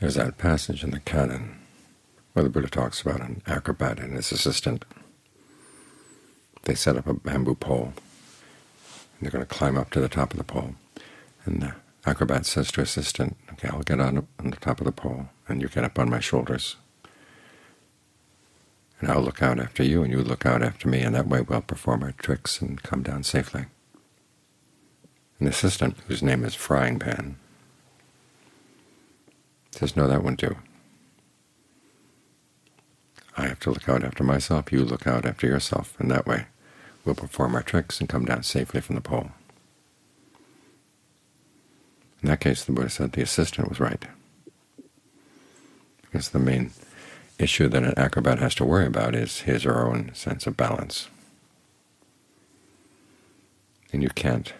There's that passage in the canon where the Buddha talks about an acrobat and his assistant. They set up a bamboo pole, and they're going to climb up to the top of the pole. And the acrobat says to assistant, okay, I'll get on, on the top of the pole, and you get up on my shoulders. And I'll look out after you, and you look out after me, and that way we'll perform our tricks and come down safely. An assistant, whose name is Frying Pan, says, no, that one too. I have to look out after myself, you look out after yourself, and that way we'll perform our tricks and come down safely from the pole. In that case, the Buddha said the assistant was right, because the main issue that an acrobat has to worry about is his or her own sense of balance. And you can't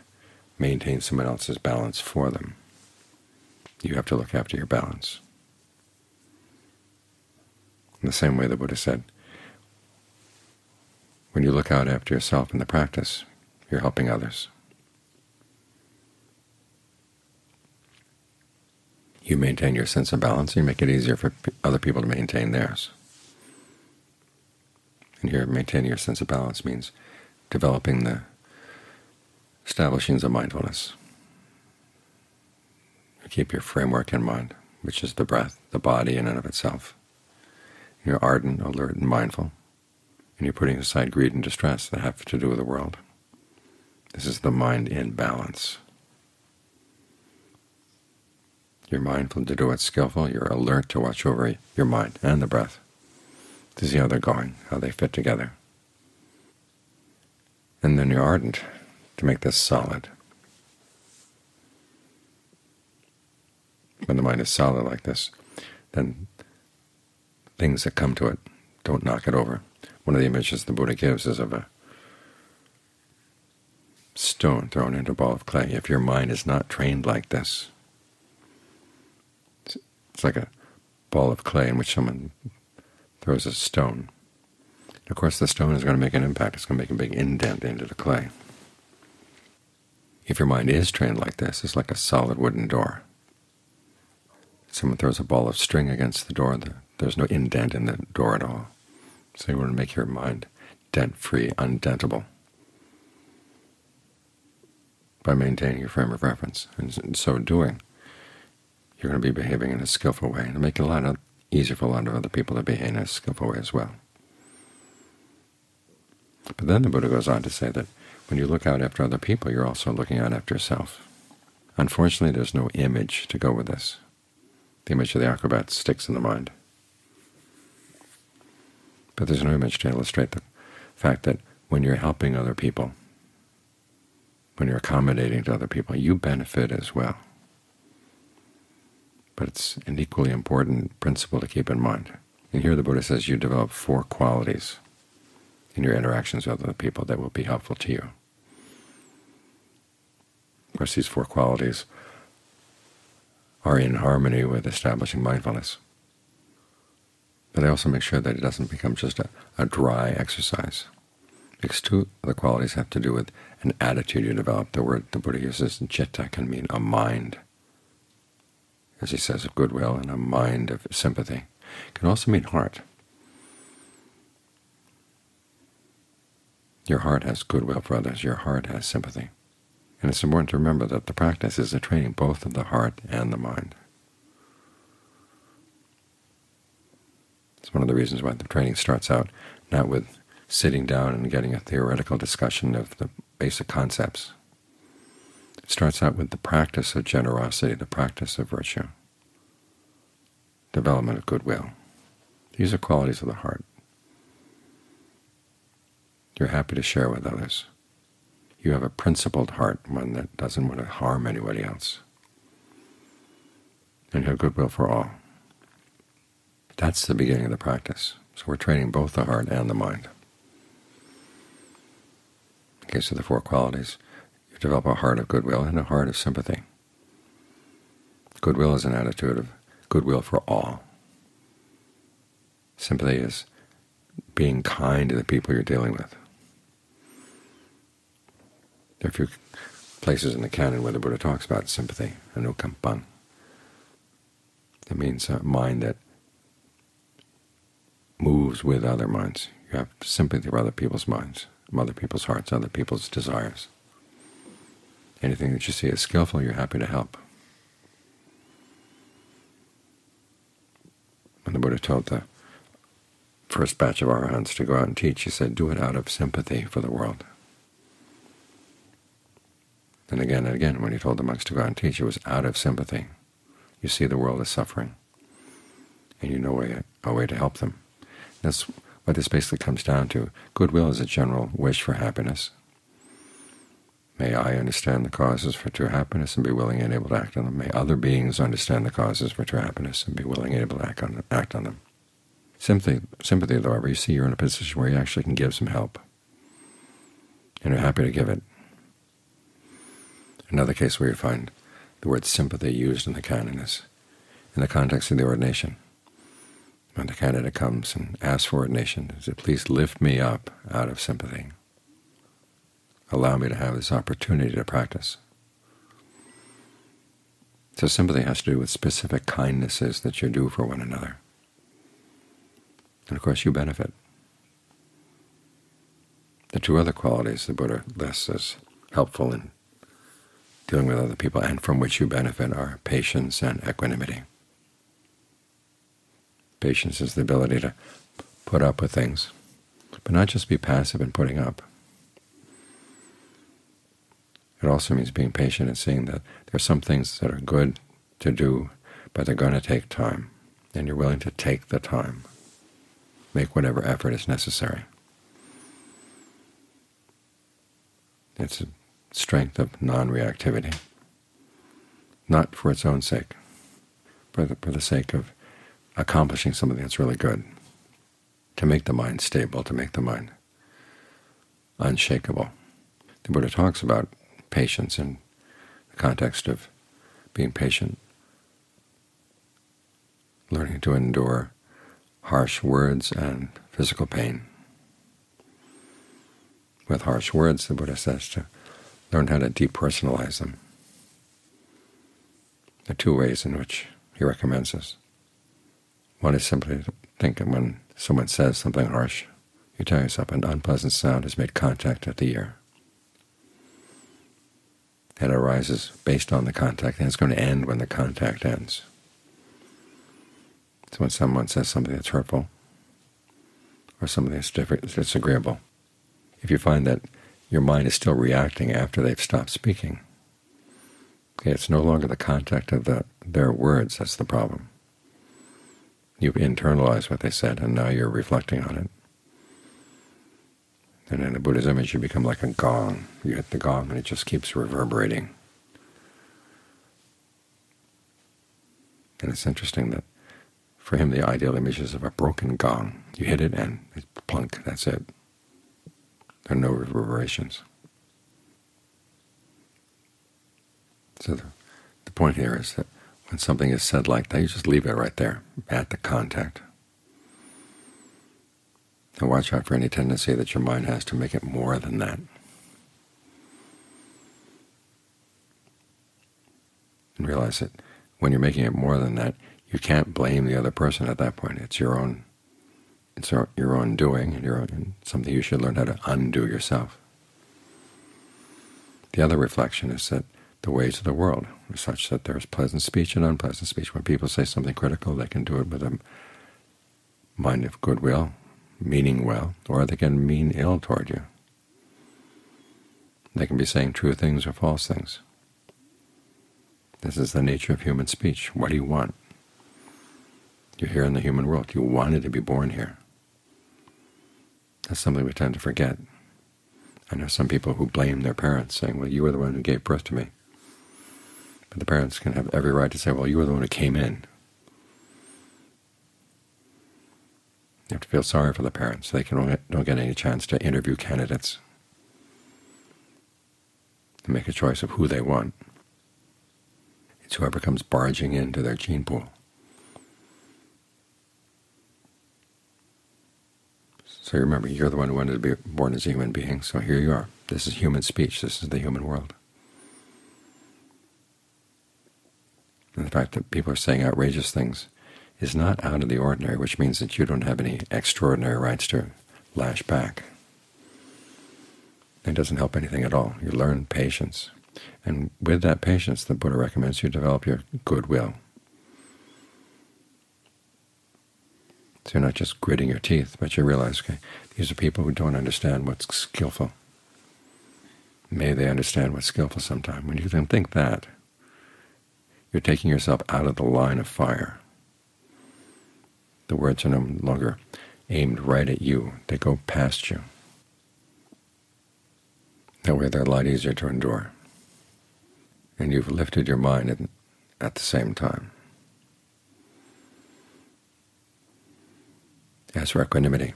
maintain someone else's balance for them. You have to look after your balance. In the same way the Buddha said, when you look out after yourself in the practice, you're helping others. You maintain your sense of balance, you make it easier for other people to maintain theirs. And here, maintaining your sense of balance means developing the establishings of mindfulness. Keep your framework in mind, which is the breath, the body in and of itself. You're ardent, alert, and mindful, and you're putting aside greed and distress that have to do with the world. This is the mind in balance. You're mindful to do what's skillful. You're alert to watch over your mind and the breath to see how they're going, how they fit together. And then you're ardent to make this solid. When the mind is solid like this, then things that come to it don't knock it over. One of the images the Buddha gives is of a stone thrown into a ball of clay. If your mind is not trained like this, it's like a ball of clay in which someone throws a stone. Of course, the stone is going to make an impact. It's going to make a big indent into the clay. If your mind is trained like this, it's like a solid wooden door. Someone throws a ball of string against the door, there's no indent in the door at all. So you want to make your mind dent-free, undentable, by maintaining your frame of reference. And in so doing, you're going to be behaving in a skillful way, and make it a lot easier for a lot of other people to behave in a skillful way as well. But then the Buddha goes on to say that when you look out after other people, you're also looking out after yourself. Unfortunately, there's no image to go with this. The image of the acrobat sticks in the mind. But there's no image to illustrate the fact that when you're helping other people, when you're accommodating to other people, you benefit as well but it's an equally important principle to keep in mind. And here the Buddha says you develop four qualities in your interactions with other people that will be helpful to you. Of course, these four qualities are in harmony with establishing mindfulness. But I also make sure that it doesn't become just a, a dry exercise. Because two of the qualities have to do with an attitude you develop. The word the Buddha uses, citta, can mean a mind as he says, of goodwill and a mind of sympathy. It can also mean heart. Your heart has goodwill for others. Your heart has sympathy. And it's important to remember that the practice is a training both of the heart and the mind. It's one of the reasons why the training starts out not with sitting down and getting a theoretical discussion of the basic concepts, it starts out with the practice of generosity, the practice of virtue, development of goodwill. These are qualities of the heart. You're happy to share with others. You have a principled heart, one that doesn't want to harm anybody else. And you have goodwill for all. That's the beginning of the practice. So we're training both the heart and the mind. In the case of the four qualities, you develop a heart of goodwill and a heart of sympathy. Goodwill is an attitude of goodwill for all. Sympathy is being kind to the people you're dealing with. There are a few places in the canon where the Buddha talks about sympathy, anukampan. That means a mind that moves with other minds. You have sympathy for other people's minds, other people's hearts, other people's desires. Anything that you see as skillful, you're happy to help. When the Buddha told the first batch of arahants to go out and teach, he said, do it out of sympathy for the world. And again and again, when he told the monks to go out and teach, it was out of sympathy. You see the world is suffering, and you know a way, a way to help them. That's what this basically comes down to. Goodwill is a general wish for happiness. May I understand the causes for true happiness and be willing and able to act on them. May other beings understand the causes for true happiness and be willing and able to act on them. Act on them. Sympathy, sympathy, however, you see you're in a position where you actually can give some help, and you're happy to give it. Another case where you find the word sympathy used in the canon is in the context of the ordination. When the candidate comes and asks for ordination, it please lift me up out of sympathy allow me to have this opportunity to practice. So sympathy has to do with specific kindnesses that you do for one another. And of course you benefit. The two other qualities the Buddha lists as helpful in dealing with other people and from which you benefit are patience and equanimity. Patience is the ability to put up with things, but not just be passive in putting up. It also means being patient and seeing that there are some things that are good to do, but they're going to take time, and you're willing to take the time, make whatever effort is necessary. It's strength of non-reactivity, not for its own sake, but for the sake of accomplishing something that's really good, to make the mind stable, to make the mind unshakable. The Buddha talks about patience in the context of being patient, learning to endure harsh words and physical pain. With harsh words, the Buddha says to learn how to depersonalize them. There are two ways in which he recommends this. One is simply to think that when someone says something harsh, you tell yourself an unpleasant sound has made contact at the ear that arises based on the contact, and it's going to end when the contact ends. So when someone says something that's hurtful or something that's disagreeable, if you find that your mind is still reacting after they've stopped speaking, okay, it's no longer the contact of the, their words that's the problem. You've internalized what they said, and now you're reflecting on it. And in the Buddha's image, you become like a gong. You hit the gong, and it just keeps reverberating. And it's interesting that for him the ideal image is of a broken gong. You hit it, and it's plunk. That's it. There are no reverberations. So the, the point here is that when something is said like that, you just leave it right there at the contact. And watch out for any tendency that your mind has to make it more than that. And realize that when you're making it more than that, you can't blame the other person at that point. It's your own it's your own doing and your own, something you should learn how to undo yourself. The other reflection is that the ways of the world are such that there is pleasant speech and unpleasant speech. When people say something critical, they can do it with a mind of goodwill, meaning well, or they can mean ill toward you. They can be saying true things or false things. This is the nature of human speech. What do you want? You're here in the human world. You wanted to be born here. That's something we tend to forget. I know some people who blame their parents, saying, well, you were the one who gave birth to me. But the parents can have every right to say, well, you were the one who came in. You have to feel sorry for the parents. They can don't get any chance to interview candidates and make a choice of who they want. It's whoever comes barging into their gene pool. So remember, you're the one who wanted to be born as a human being, so here you are. This is human speech. This is the human world. And the fact that people are saying outrageous things is not out of the ordinary, which means that you don't have any extraordinary rights to lash back. It doesn't help anything at all. You learn patience. And with that patience, the Buddha recommends you develop your goodwill. So you're not just gritting your teeth, but you realize, okay, these are people who don't understand what's skillful. May they understand what's skillful sometime. When you can think that, you're taking yourself out of the line of fire. The words are no longer aimed right at you. They go past you. That way they're a lot easier to endure. And you've lifted your mind at the same time. As for equanimity,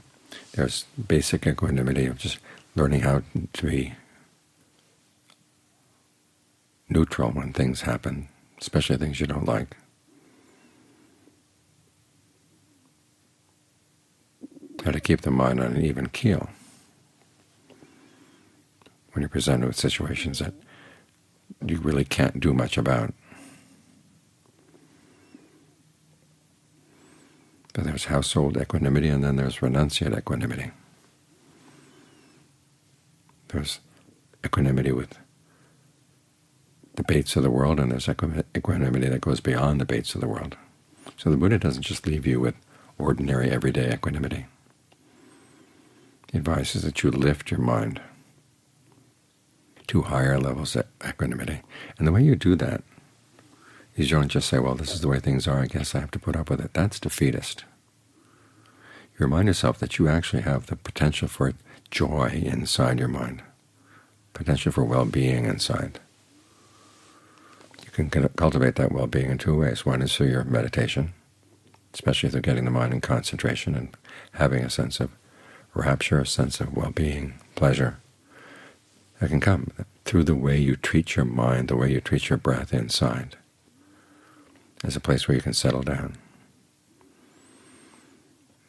there's basic equanimity of just learning how to be neutral when things happen, especially things you don't like. How to keep the mind on an even keel when you're presented with situations that you really can't do much about. But there's household equanimity, and then there's renunciate equanimity. There's equanimity with the baits of the world, and there's equanimity that goes beyond the baits of the world. So the Buddha doesn't just leave you with ordinary, everyday equanimity. He advises that you lift your mind to higher levels of equanimity. And the way you do that is you don't just say, well, this is the way things are, I guess I have to put up with it. That's defeatist. You remind yourself that you actually have the potential for joy inside your mind, potential for well-being inside. You can cultivate that well-being in two ways. One is through your meditation, especially through getting the mind in concentration and having a sense of rapture, a sense of well-being, pleasure. That can come through the way you treat your mind, the way you treat your breath inside, as a place where you can settle down.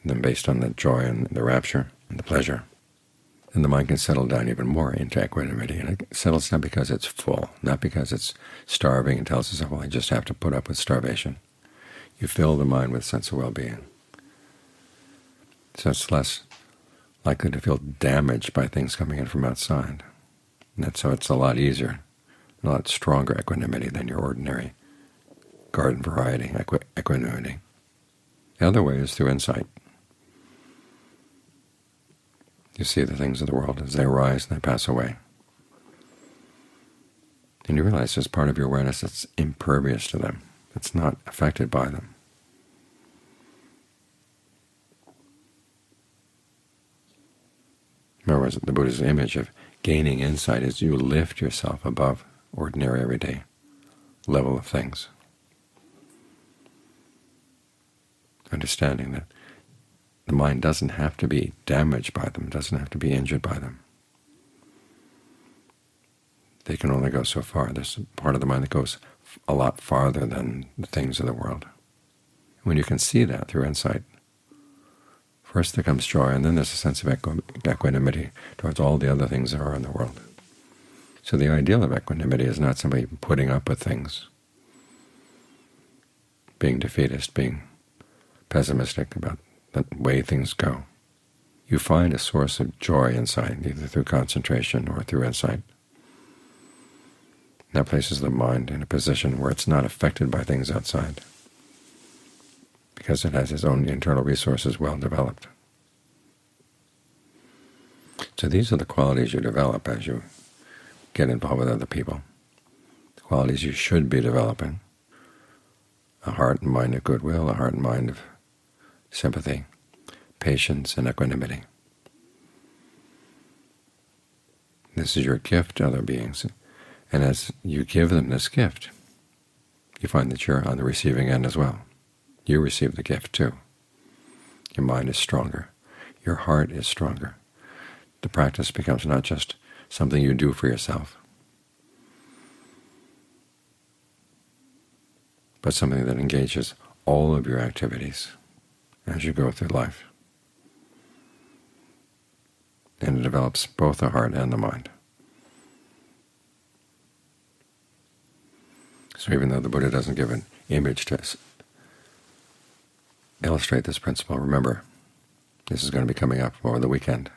Then based on the joy and the rapture and the pleasure, then the mind can settle down even more into equanimity. And it settles down because it's full, not because it's starving and tells itself, well, oh, I just have to put up with starvation. You fill the mind with a sense of well-being. So it's less likely to feel damaged by things coming in from outside. And so it's a lot easier, a lot stronger equanimity than your ordinary garden variety equi equanimity. The other way is through insight. You see the things of the world as they arise and they pass away. And you realize there's part of your awareness that's impervious to them. It's not affected by them. Other the Buddha's image of gaining insight is you lift yourself above ordinary everyday level of things, understanding that the mind doesn't have to be damaged by them, doesn't have to be injured by them. They can only go so far. There's a part of the mind that goes a lot farther than the things of the world. When you can see that through insight, First there comes joy, and then there's a sense of equanimity towards all the other things that are in the world. So the ideal of equanimity is not simply putting up with things, being defeatist, being pessimistic about the way things go. You find a source of joy inside, either through concentration or through insight. That places the mind in a position where it's not affected by things outside because it has its own internal resources well developed. So these are the qualities you develop as you get involved with other people, the qualities you should be developing, a heart and mind of goodwill, a heart and mind of sympathy, patience, and equanimity. This is your gift to other beings, and as you give them this gift, you find that you're on the receiving end as well. You receive the gift too. Your mind is stronger. Your heart is stronger. The practice becomes not just something you do for yourself, but something that engages all of your activities as you go through life. And it develops both the heart and the mind. So even though the Buddha doesn't give an image to illustrate this principle, remember, this is going to be coming up over the weekend.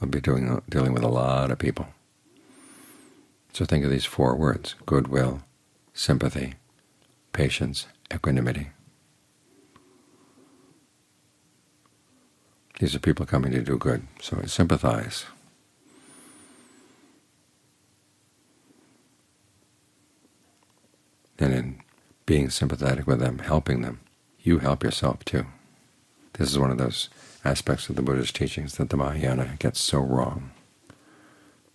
We'll be doing, dealing with a lot of people. So think of these four words, goodwill, sympathy, patience, equanimity. These are people coming to do good, so I sympathize. And in being sympathetic with them, helping them, you help yourself too. This is one of those aspects of the Buddha's teachings that the Mahayana gets so wrong.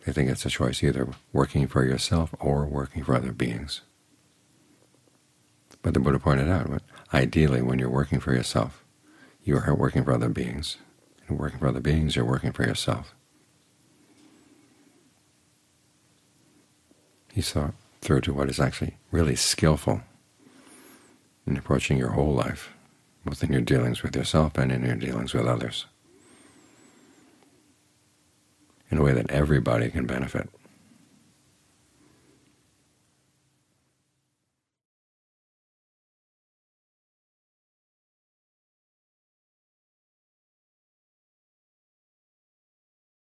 They think it's a choice either working for yourself or working for other beings. But the Buddha pointed out, that ideally when you're working for yourself, you are working for other beings. And working for other beings, you're working for yourself. He saw through to what is actually really skillful in approaching your whole life, both in your dealings with yourself and in your dealings with others, in a way that everybody can benefit.